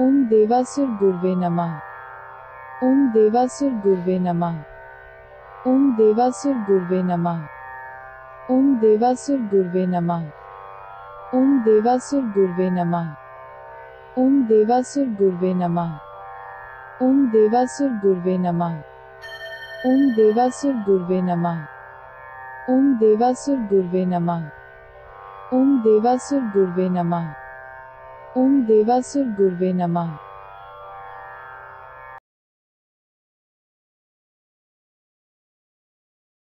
ओम देवासुर गुर्वे नमः ओम देवासुर गुर्वे नमः ओम देवासुर गुर्वे नमः ओम देवासुर गुर्वे नमः ओम देवासुर गुर्वे नमः ओम देवासुर गुर्वे नमः ओम देवासुर गुर्वे नमः ओम देवासुर गुर्वे नमः ओम देवासुर गुर्वे नमः ओम देवासुर गुर्वे नमः ओम देवासुर गुर्वे नमः।